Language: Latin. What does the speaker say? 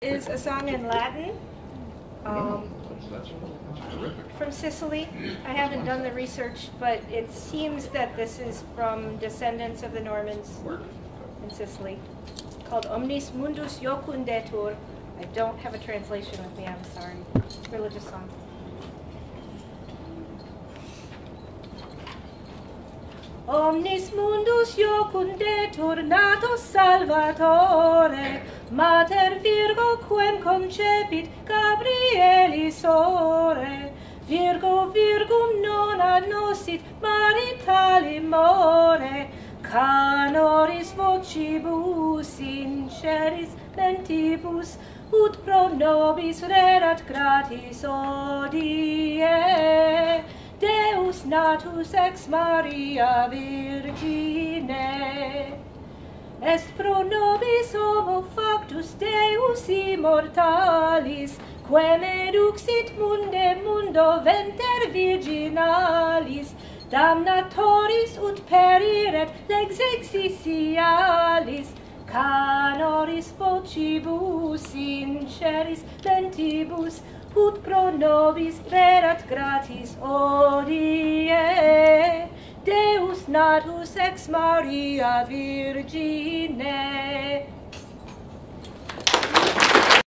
is a song in Latin um, from Sicily. I haven't done the research, but it seems that this is from descendants of the Normans in Sicily. called Omnis Mundus Jocundetur. I don't have a translation with me, I'm sorry. Religious song. omnis mundus iocunde turnatus salvatore mater virgo quem concepit Gabrielis ore virgo virgum non annosit maritali more. Canoris vocibus sinceris mentibus ut pro nobis rerat gratis odie. Deus natus ex Maria Virgine, est pro nobis homo factus Deus immortalis, quem eduxit munde mundo venter virginalis, damnatoris ut periret lex existialis, canoris vocibus sinceris mentibus, ut pro nobis verat gratis or natus ex Maria Virgine.